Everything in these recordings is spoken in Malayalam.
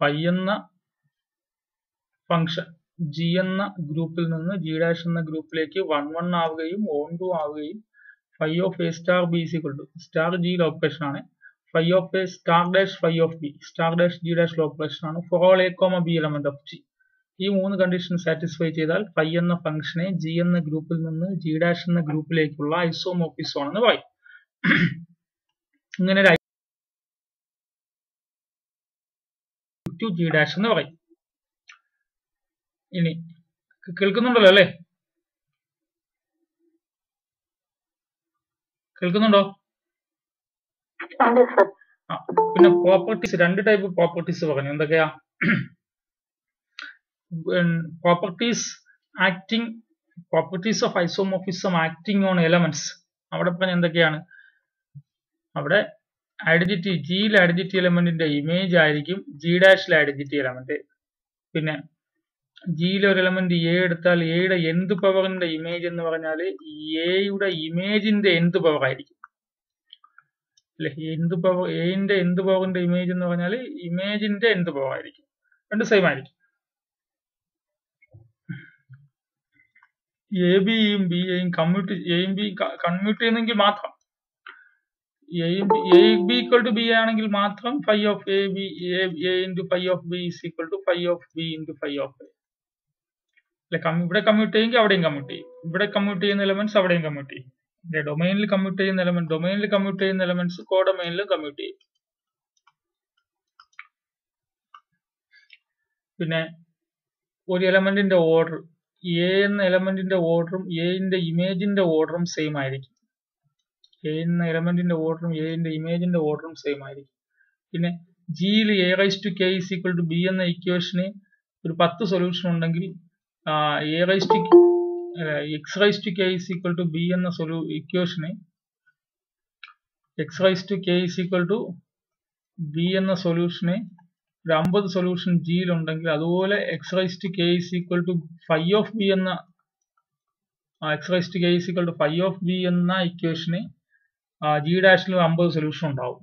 ഫൈ എന്ന ഫംഗ്ഷൻ ജി എന്ന ഗ്രൂപ്പിൽ നിന്ന് ജി ഡാഷ് എന്ന ഗ്രൂപ്പിലേക്ക് വൺ വൺ ആവുകയും ഓൺ ടു ആവുകയും phi of A star B is to star G location ആണ്. Phi of A star dash phi of B star dash G dash location ആണ് for all A comma B element of G ഈ മൂന്ന് കണ്ടീഷൻ സാറ്റിസ്ഫൈ ചെയ്താൽ ഫൈ എന്ന ഫംഗ്ഷനെ ജി എന്ന ഗ്രൂപ്പിൽ നിന്ന് ജി ഡാഷ് എന്ന ഗ്രൂപ്പിലേക്കുള്ള ഐസോമോർഫിസം ആണെന്ന് പറയും. ഇങ്ങനെ ടു ജി ഡാഷ് എന്ന് പറയും. ഇനി കേൾക്കുന്നുണ്ടല്ലോ അല്ലേ? കേൾക്കുന്നുണ്ടോ? ആ, പിന്നെ പ്രോപ്പർട്ടീസ് രണ്ട് ടൈപ്പ് പ്രോപ്പർട്ടീസ് പറഞ്ഞു. എന്തൊക്കെയാ? Properties acting properties of isomorphism acting on elements അവിടെ പറഞ്ഞ എന്തൊക്കെയാണ്? അവിടെ ഐഡന്റിറ്റി ജിയിൽ ഐഡന്റിറ്റി എലമെന്റിന്റെ ഇമേജ് ആയിരിക്കും ജി ഡാഷിലെ ഐഡന്റിറ്റി എലമെന്റ് പിന്നെ ജിയിലെ ഒരു എലമെന്റ് എ എടുത്താൽ എയുടെ എന്ത് പവറിന്റെ ഇമേജ് എന്ന് പറഞ്ഞാൽ എയുടെ ഇമേജിന്റെ എന്ത് പവർ ആയിരിക്കും. അല്ലെ? എന്ത് പവർ എന്റെ എന്ത് പവറിന്റെ ഇമേജ് എന്ന് പറഞ്ഞാൽ ഇമേജിന്റെ എന്ത് പവർ ആയിരിക്കും. രണ്ട് സെയിം ആയിരിക്കും. എ ബിയും ബി എയും കമ്മ്യൂട്ട് എയും ബി കൺമ്യൂട്ട് ചെയ്യുന്നെങ്കിൽ മാത്രം A B equal to B ആണെങ്കിൽ മാത്രം phi of A B A into phi of B is equal to phi of B into phi of A അല്ലെ ഇവിടെ കമ്മ്യൂട്ട് ചെയ്യുമെങ്കിൽ അവിടെയും കമ്മ്യൂട്ട് ചെയ്യും. ഇവിടെ കമ്മ്യൂട്ട് ചെയ്യുന്ന എലമെന്റ്സ് അവിടെയും കമ്മ്യൂട്ട് ചെയ്യും. ഡൊമൈനിൽ കമ്മ്യൂട്ട് ചെയ്യുന്ന എലമെന്റ് ഡൊമൈനിൽ കമ്മ്യൂട്ട് ചെയ്യുന്ന എലമെന്റ്സ് കോ ഡൊമൈനിലും കമ്മ്യൂട്ട് ചെയ്യും. പിന്നെ ഒരു എലമെന്റിന്റെ ഓർഡർ എ എന്ന എലമെന്റിന്റെ ഓർഡറും എന്റെ ഇമേജിന്റെ ഓർഡറും സെയിം ആയിരിക്കും. എ എന്ന എലമെന്റിന്റെ ഓർഡറും എന്റെ ഇമേജിന്റെ ഓർഡറും സെയിം ആയിരിക്കും. പിന്നെ ജിയിൽ A raise to K is equal to B എന്ന ഇക്വേഷന് ഒരു പത്ത് സൊല്യൂഷൻ ഉണ്ടെങ്കിൽ A raise to X raise to K is equal to B എന്ന സൊല്യൂ ഇക്വേഷന് X raise to K is equal to B എന്ന സൊല്യൂഷന് ഒരു അമ്പത് സൊല്യൂഷൻ ജിയിൽ ഉണ്ടെങ്കിൽ അതുപോലെ X raise to K is equal to phi of B എന്ന X raise to K is equal to phi of B എന്ന ഇക്വേഷന് ജി ഡാഷിലും അമ്പത് സൊല്യൂഷൻ ഉണ്ടാവും.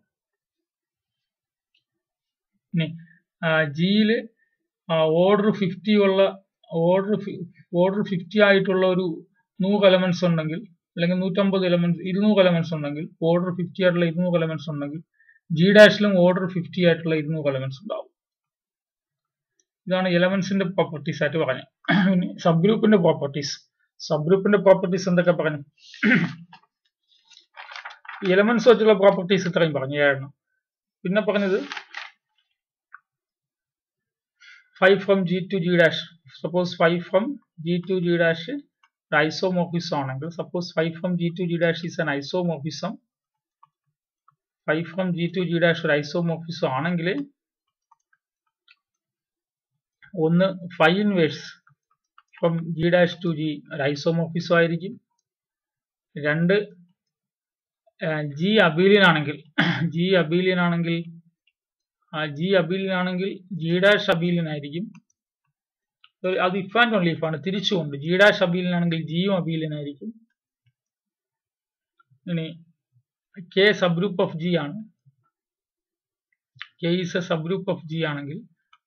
ഇനി ജിയിൽ ഓർഡർ ഫിഫ്റ്റി ഉള്ള ഓർഡർ ഓർഡർ ഫിഫ്റ്റി ആയിട്ടുള്ള ഒരു നൂറ് എലമെന്റ്സ് ഉണ്ടെങ്കിൽ അല്ലെങ്കിൽ നൂറ്റമ്പത് എലമെന്റ്സ് ഇരുന്നൂറ് എലമെന്റ്സ് ഉണ്ടെങ്കിൽ ഓർഡർ ഫിഫ്റ്റി ആയിട്ടുള്ള ഇരുന്നൂറ് എലമെന്റ്സ് ഉണ്ടെങ്കിൽ ജി ഡാഷിലും ഓർഡർ ഫിഫ്റ്റി ആയിട്ടുള്ള ഇരുന്നൂറ് എലമെന്റ്സ് ഉണ്ടാവും. ഇതാണ് എലമെന്റ്സിന്റെ പ്രോപ്പർട്ടീസ് ആയിട്ട് പറഞ്ഞത്. ഇനി സബ് ഗ്രൂപ്പിന്റെ പ്രോപ്പർട്ടീസ് സബ് ഗ്രൂപ്പിന്റെ പ്രോപ്പർട്ടീസ് എന്തൊക്കെ പറഞ്ഞു? എലമെന്റ്സ് വെച്ചുള്ള പ്രോപ്പർട്ടീസ് ഇത്രയും പറഞ്ഞു. പിന്നെ പറഞ്ഞത് five from G to G dash suppose five from G to G dash isomorphism ആണെങ്കിൽ suppose five from G to G dash is an isomorphism five from G to G dash ഒരു ഐസോമോഫിസം ആണെങ്കിൽ ഒന്ന് five inverse from G dash to G ഒരു ഐസോമോഫിസം ആയിരിക്കും. രണ്ട് ജി അബീലിയൻ ആണെങ്കിൽ ജി അബീലിയൻ ആണെങ്കിൽ ജി അബീലിയൻ ആണെങ്കിൽ ജി ഡാഷ് അബീലിയൻ ആയിരിക്കും. അത് ഇഫ് ആൻഡ് ഓൺലി ഇഫ് ആണ് തിരിച്ചുകൊണ്ട് ജി ഡാഷ് അബീലിയൻ ആണെങ്കിൽ ജിയും അബീലിയൻ ആയിരിക്കും. ഇനി K sub group of G ആണ്. K is a sub group of G ആണെങ്കിൽ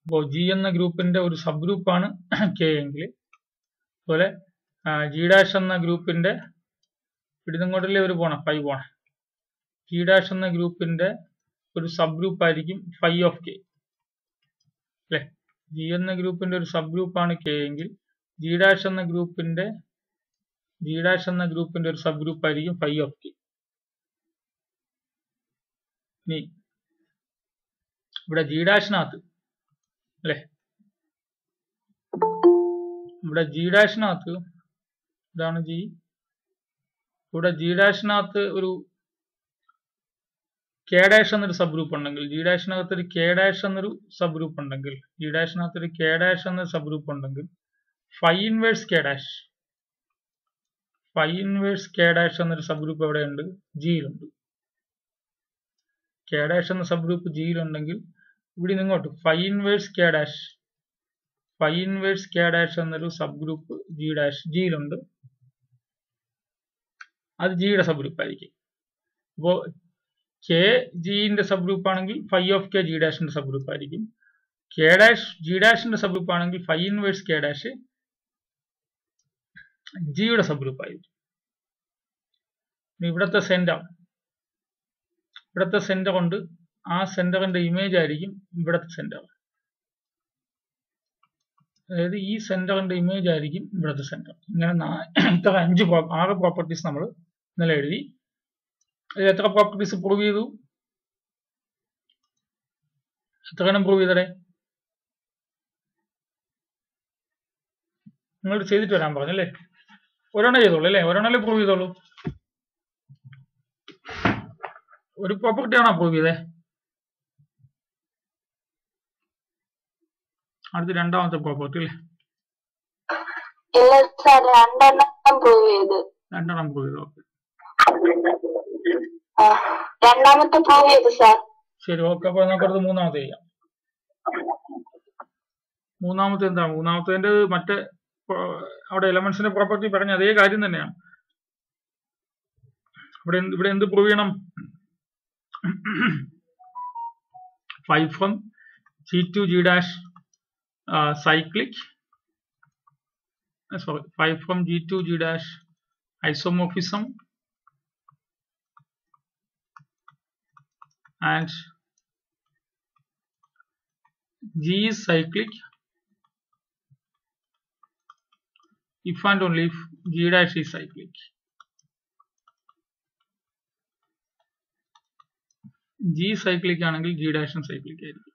അപ്പോൾ ജി എന്ന ഗ്രൂപ്പിന്റെ ഒരു സബ് ആണ് കെ എങ്കിൽ. അതുപോലെ ജി ഡാഷ് എന്ന ഗ്രൂപ്പിന്റെ ഇവിടുന്നങ്ങോട്ടല്ലേ ഒരു പോണം? ഫൈവ് പോണം ജി ഡാഷ് എന്ന ഗ്രൂപ്പിന്റെ ഒരു സബ് ഗ്രൂപ്പ് ആയിരിക്കും ഫൈ ഓഫ് കെ അല്ലെ? ജി എന്ന ഗ്രൂപ്പിന്റെ ഒരു സബ് ഗ്രൂപ്പാണ് കെ എങ്കിൽ ജി ഡാഷ് എന്ന ഗ്രൂപ്പിന്റെ ജി ഡാഷ് എന്ന ഗ്രൂപ്പിന്റെ ഒരു സബ് ഗ്രൂപ്പ് ആയിരിക്കും ഫൈ ഓഫ് കെ ഇനി ഇവിടെ ജി ഡാഷിനകത്ത് അല്ലെ? ഇവിടെ ജി ഡാഷിനകത്ത് ഇതാണ് ജി ഇവിടെ ജി ഡാഷിനകത്ത് ഒരു കെ ഡാഷ് എന്നൊരു സബ് ഗ്രൂപ്പ് ഉണ്ടെങ്കിൽ ജി ഡാഷിനകത്ത് ഒരു കെ ഡാഷ് എന്നൊരു സബ് ഗ്രൂപ്പ് ഉണ്ടെങ്കിൽ ജി ഡാഷിനകത്ത് ഒരു കെ ഡാഷ് എന്നൊരു സബ് ഗ്രൂപ്പ് ഉണ്ടെങ്കിൽ phi inverse K dash phi inverse K dash എന്നൊരു സബ് ഗ്രൂപ്പ് എവിടെയുണ്ട് ജിയിലുണ്ട് കെ ഡാഷ് എന്ന സബ് ഗ്രൂപ്പ് ജിയിലുണ്ടെങ്കിൽ ഇവിടെ നിന്ന് ഇങ്ങോട്ട് phi inverse K dash phi inverse K dash എന്നൊരു സബ് ഗ്രൂപ്പ് ജി ഡാഷ് ജിയിലുണ്ട് അത് ജിയുടെ സബ് ഗ്രൂപ്പ് ആയിരിക്കും. അപ്പോൾ കെ ജിന്റെ സബ് ഗ്രൂപ്പ് ആണെങ്കിൽ ഫൈ ഓഫ് കെ ജി ഡാഷിന്റെ സബ് ഗ്രൂപ്പ് ആയിരിക്കും. കെ ഡാഷ് ജി ഡാഷിന്റെ സബ് ഗ്രൂപ്പ് ആണെങ്കിൽ ഫൈ ഇൻവേഴ്സ് കെ ഡാഷ് ജിയുടെ സബ് ഗ്രൂപ്പ് ആയിരിക്കും. ഇവിടുത്തെ സെന്റർ ഇവിടുത്തെ സെന്റർ കൊണ്ട് ആ സെന്ററിന്റെ ഇമേജ് ആയിരിക്കും ഇവിടുത്തെ സെന്റർ അതായത് ഈ സെന്ററിന്റെ ഇമേജ് ആയിരിക്കും ഇവിടുത്തെ സെന്റർ ഇങ്ങനെ ഇത്ര അഞ്ച് ആറ് പ്രോപ്പർട്ടീസ് നമ്മൾ ഇന്നലെ എഴുതി. ഇതിൽ എത്ര പ്രോപ്പർട്ടീസ് പ്രൂവ് ചെയ്തു? എത്ര എണ്ണം പ്രൂവ് ചെയ്തടേ? നിങ്ങൾ ചെയ്തിട്ട് വരാൻ പറഞ്ഞല്ലേ? ഒരെണ്ണം ചെയ്തോളൂ അല്ലേ? ഒരെണ്ണല്ലേ പ്രൂവ് ചെയ്തോളൂ ഒരു പ്രോപ്പർട്ടി ആണോ പ്രൂവ് ചെയ്തേ? അടുത്ത രണ്ടാമത്തെ പ്രോപ്പർട്ടി അല്ലേ? രണ്ടെണ്ണം പ്രൂവ് ചെയ്ത്. രണ്ടെണ്ണം പ്രൂവ് ചെയ്തു. ഓക്കെ രണ്ടാമത്തെ പ്രൂവ് ചെയ്തു സാർ ശരി ഓക്കെ അപ്പൊ നമുക്കടുത്ത് മൂന്നാമത്തെ ചെയ്യാം. മൂന്നാമത്തെ എന്താ? മൂന്നാമത്തേന്റെ മറ്റേ അവിടെ എലമെന്റ്സിന്റെ പ്രോപ്പർട്ടി പറഞ്ഞ അതേ കാര്യം തന്നെയാണ്. ഇവിടെ ഇവിടെ എന്ത് പ്രൂവ് ചെയ്യണം? Five from G to G dash cyclic sorry sorry 5 from g2 g dash isomorphism and g is cyclic if and only if g dash is cyclic g cyclic ആണെങ്കിൽ g dash cyclic ആയിരിക്കും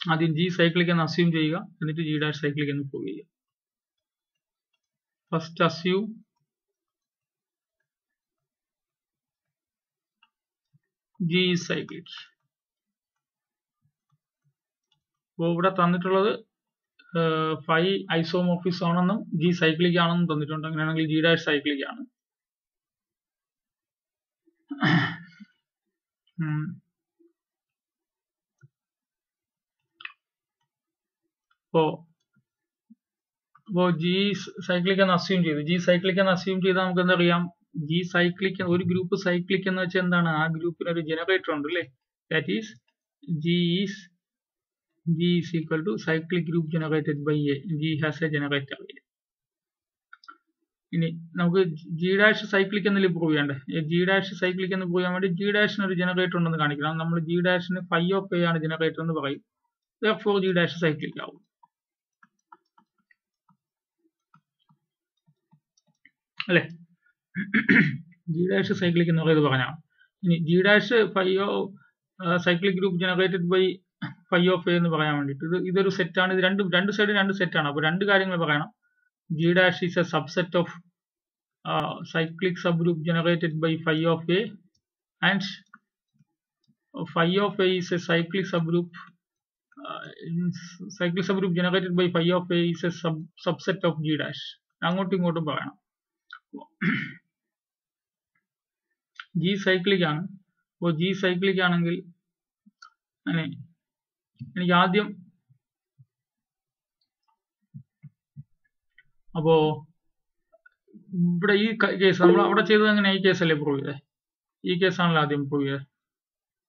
ആദ്യം ജി സൈക്ലിക് എന്ന് അസ്യൂം ചെയ്യുക എന്നിട്ട് ജി ഡാഷ് സൈക്ലിക് എന്ന് പ്രൂവ് ചെയ്യുക ഫസ്റ്റ് g is cyclic. അപ്പോൾ ഇവിടെ തന്നിട്ടുള്ളത് ഫൈ ഐസോമോഫിസ് ആണെന്നും ജി സൈക്ലിക് ആണെന്നും തന്നിട്ടുണ്ട്. അങ്ങനെയാണെങ്കിൽ ജി ഡാഷ് സൈക്ലിക് ആണ്. അപ്പോ അപ്പോ ജി സൈക്ലിക് എന്ന് അസ്യൂം ചെയ്തു. ജി സൈക്ലിക് എന്ന് അസ്യൂം ചെയ്താൽ നമുക്ക് എന്തറിയാം ജി സൈക്ലിക് ഒരു ഗ്രൂപ്പ് സൈക്ലിക് എന്ന് വെച്ചാൽ എന്താണ്? ആ ഗ്രൂപ്പിന് ഒരു ജനറേറ്റർ ഉണ്ട് അല്ലേ? That is G is G is equal to cyclic group generated by a G has a generator ഇനി നമുക്ക് ജി ഡാഷ് സൈക്ലിക് എന്നല്ലേ പ്രൂവ് ചെയ്യണ്ടേ? ജി ഡാഷ് സൈക്ലിക് എന്ന് പ്രൂവ് ചെയ്യാൻ വേണ്ടി ജി ഡാഷിന് ഒരു ജനറേറ്റർ ഉണ്ടെന്ന് കാണിക്കണം. നമ്മൾ ജി ഡാഷിന് ഫൈവ് ഓഫ് എ ആണ് ജനറേറ്റർ എന്ന് പറയും. ഫോർ ജി ഡാഷ് സൈക്ലിക് ആവും. അല്ലേ? ജി ഡാഷ് സൈക്ലിക് എന്നുള്ളത് പറഞ്ഞാണ് ഇനി G dash phi cyclic group generated by phi of a എന്ന് പറയാൻ വേണ്ടിയിട്ട് ഇത് ഇതൊരു സെറ്റാണ് ഇത് രണ്ട് രണ്ട് സൈഡ് രണ്ട് സെറ്റാണ് അപ്പോൾ രണ്ട് കാര്യങ്ങൾ പറയണം. G dash is a subset of cyclic subgroup generated by phi of a and phi of a is a cyclic subgroup cyclic subgroup generated by phi of a is a sub subset of G dash അങ്ങോട്ടും ഇങ്ങോട്ടും പറയണം. ജി സൈക്ലിക് ആണ്. അപ്പോൾ ജി സൈക്ലിക് ആണെങ്കിൽ അങ്ങനെ എനിക്ക് ആദ്യം അപ്പോ ഇവിടെ ഈ കേസ് നമ്മൾ അവിടെ ചെയ്തത് എങ്ങനെ ഈ കേസല്ലേ പ്രൂവ് ചെയ്തേ? ഈ കേസാണല്ലോ ആദ്യം പ്രൂവ് ചെയ്തത്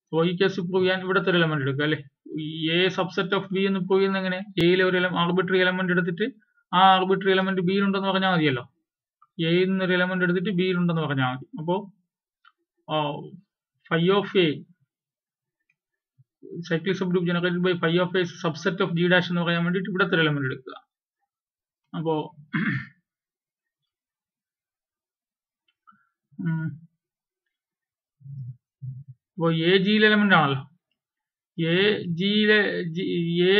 അപ്പോൾ ഈ കേസ് പ്രൂവ് ചെയ്യാൻ ഇവിടുത്തെ ഒരു എലമെന്റ് എടുക്കുക അല്ലേ? എ സബ്സെറ്റ് ഓഫ് ബി എന്ന് പ്രൂവ് ചെയ്യുന്നത് എങ്ങനെ എയിലെ ഒരു ആർബിട്രറി എലമെന്റ് എടുത്തിട്ട് ആ ആർബിട്രറി എലമെന്റ് ബിയിലുണ്ടെന്ന് പറഞ്ഞാൽ മതിയല്ലോ. എയിൽ നിന്നൊരു എലമെന്റ് എടുത്തിട്ട് ബിയിൽ ഉണ്ടെന്ന് പറഞ്ഞാൽ മതി. അപ്പോൾ phi of a cyclic subgroup generated by phi of a subset of G dash എന്ന് പറയാൻ വേണ്ടിയിട്ട് ഒരു എലമെന്റ് എടുക്കുക. അപ്പോ അപ്പോ എ ജിയിലെ എലമെന്റ് ആണല്ലോ. എ ജിയിലെ എ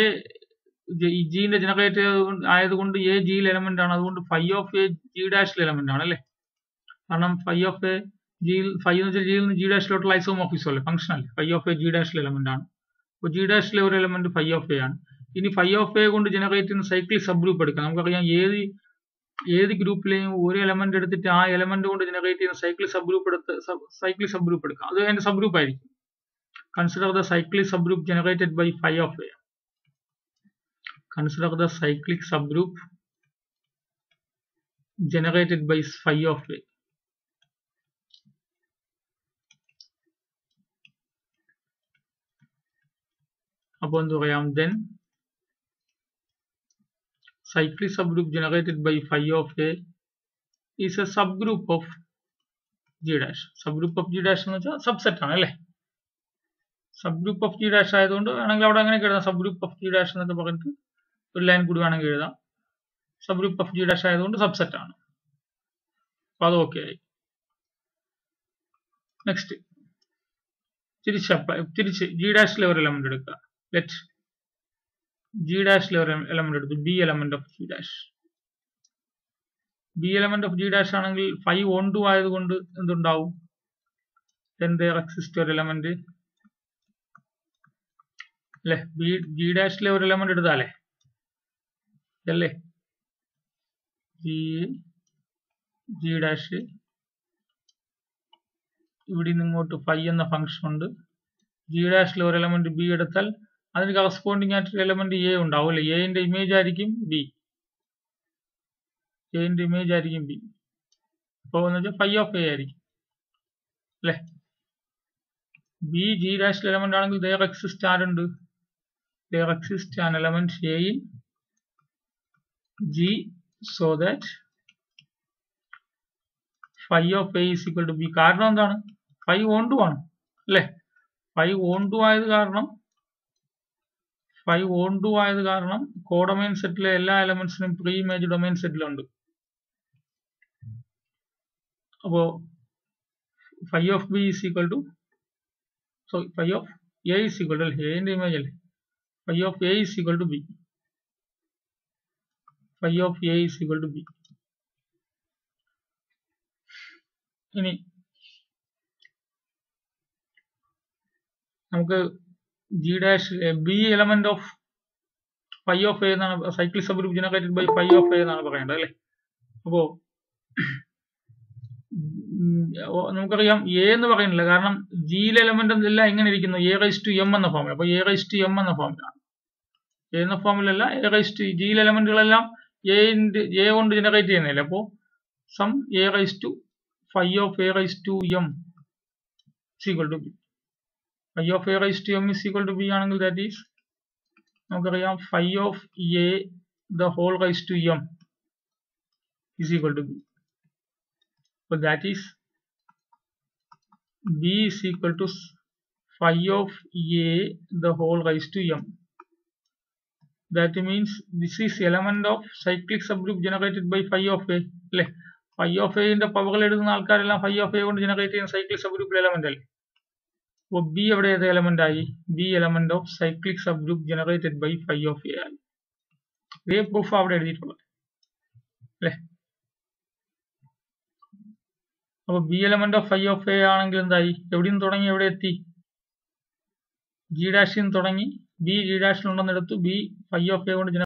ജിന്റെ ജനറേറ്റർ ആയതുകൊണ്ട് എ ജിയിൽ എലമെന്റ് ആണ്. അതുകൊണ്ട് ഫൈവ് ഓഫ് എ ജി ഡാഷിൽ എലമെന്റ് ആണ് അല്ലേ? കാരണം ഫൈവ് ഓഫ് എ ജിയിൽ ഫൈവ് എന്ന് വെച്ചാൽ ജിയിൽ നിന്ന് ജി ഡാഷിലോട്ടുള്ള ഐസോമോഫിസം അല്ലേ? ഫംഗ്ഷൻ അല്ലേ? ഫൈവ് ഓഫ് എ ജി ഡാഷിൽ എലമെന്റ് ആണ്. അപ്പോൾ ജി ഡാഷിലെ ഒരു എലമെന്റ് ഫൈവ് ഓഫ് എ ആണ്. ഇനി ഫൈവ് ഓഫ് എ കൊണ്ട് ജനറേറ്റ് ചെയ്യുന്ന സൈക്കിൾ സബ് ഗ്രൂപ്പ് എടുക്കാം. നമുക്കറിയാം ഏത് ഏത് ഗ്രൂപ്പിലെയും ഒരു എലമെന്റ് എടുത്തിട്ട് ആ എലമെന്റ് കൊണ്ട് ജനറേറ്റ് ചെയ്യുന്ന സൈക്കിൾ സബ് ഗ്രൂപ്പ് എടുത്ത് സൈക്കിൾ സബ് ഗ്രൂപ്പ് എടുക്കാം. അത് അതിന്റെ സബ് ഗ്രൂപ്പ് ആയിരിക്കും. Consider the cycle subgroup generated by phi of a Construct the cyclic subgroup generated by phi of A. upon the RAM then cyclic subgroup generated by phi of A is a subgroup of G dash subgroup of G dash means വെച്ചാൽ subset ആണ് അല്ലേ subgroup of G dash ആയതുകൊണ്ട് ആണെങ്കിൽ avada angane kedana subgroup of G dash എന്നൊക്കെ parayittu ഒരു ലൈൻ കൂടി വേണമെങ്കിൽ എഴുതാം. Sub group of G dash ആയതുകൊണ്ട് സബ്സെറ്റ് ആണ്. അപ്പോൾ അത് ഓക്കെ ആയി. നെക്സ്റ്റ് തിരിച്ച് അപ്ലൈ തിരിച്ച് ജി ഡാഷിലെ ഒരു എലമെന്റ് എടുക്കുക. ലെറ്റ് ജി ഡാഷിലെ ഒരു എലമെന്റ് എടുത്തു b element of G dash b element of G dash ആണെങ്കിൽ ഫൈവ് ഓൺ ടു ആയതുകൊണ്ട് എന്തുണ്ടാവും? Then എക്സിസ്റ്റ് ഒരു എലമെന്റ് അല്ലെ? ബി ജി ഡാഷിലെ ഒരു എലമെന്റ് എടുത്താലേ? ഇതല്ലേ? ജി ജി ഡാഷ് ഇവിടെ നിന്ന് ഇങ്ങോട്ട് ഫൈ എന്ന ഫംഗ്ഷൻ ഉണ്ട്. ജി ഡാഷിൽ ഒരു എലമെന്റ് ബി എടുത്താൽ അതിന് കറസ്പോണ്ടിങ് ആയിട്ടൊരു എലമെന്റ് എ ഉണ്ടാവും അല്ലെ എന്റെ ഇമേജ് ആയിരിക്കും ബി എന്റെ ഇമേജ് ആയിരിക്കും ബി അപ്പോൾ എന്ന് ഫൈ ഓഫ് എ ആയിരിക്കും. അല്ലെ? ബി ജി ഡാഷിൽ എലമെന്റ് ആണെങ്കിൽ ദയർ എക്സിസ്റ്റ് ആരുണ്ട്? There exist an element in G so that phi of A is equal to B കാരണം എന്താണ് phi on to ആണ് അല്ലേ phi on to ആയത് കാരണം phi on to ആയത് കാരണം കോഡൊമൈൻ സെറ്റിലെ എല്ലാ എലമെന്റ്സിനും പ്രീ ഇമേജ് ഡൊമൈൻ സെറ്റിലുണ്ട് അപ്പോ phi of B is equal to so phi of A is equal to A ന്റെ ഇമേജ് അല്ലേ phi of A is equal to B. Phi of A is equal to B. ഇനി നമുക്ക് G dash b element of phi of a എന്നാണ് cycle subgroup generated by phi of a എന്നാണ് പറയേണ്ടത് അല്ലേ? അപ്പോ നമുക്കറിയാം എ എന്ന് പറയുന്നില്ല കാരണം ജിയിലെ എലമെന്റ് എല്ലാം എങ്ങനെ ഇരിക്കുന്നു? എ റൈസ് ടു എം എന്ന ഫോമിൽ അപ്പൊ എ റൈസ് ടു എം എന്ന ഫോമിലാണ് എ എന്ന ഫോമിലല്ല എ റൈസ് ടു ജിയിലെ എലമെന്റുകളെല്ലാം എന്റെ എ കൊണ്ട് ജനറേറ്റ് ചെയ്യുന്നില്ല അപ്പോ some a raise to phi of a raise to m equal to b phi of a raise to m is equal to b ആണെങ്കിൽ ദാറ്റ് ഈസ് നമുക്കറിയാം phi of a the whole raise to m is equal to b. So that is b is equal to phi of a the whole raised to m. That means this is element of cyclic subgroup generated by phi of a. അല്ലേ phi of a ന്റെ പവറിൽ എടുക്കുന്ന ആൾക്കാരെല്ലാം phi of a കൊണ്ട് ജനറേറ്റ് ചെയ്യുന്ന സൈക്ലിക് സബ്ഗ്രൂപ്പിലെ എലമെന്റ് അല്ലേ? അപ്പോൾ ബി എവിടെ ഏത് എലമെന്റ് ആയി? B element of cyclic subgroup generated by phi of a ആയി. ഇതേ പ്രൂഫ് അവിടെ എഴുതിയിട്ടുള്ളത്. അല്ലേ അപ്പൊ b element of phi of a ആണെങ്കിൽ എന്തായി? എവിടെ നിന്ന് തുടങ്ങി എവിടെ എത്തി? ജി ഡാഷിൽ തുടങ്ങി. ബി ജി ഡാഷിൽ ഉണ്ടെന്നെടുത്തു ബി ഫൈവ് ഓഫ് എ കൊണ്ട്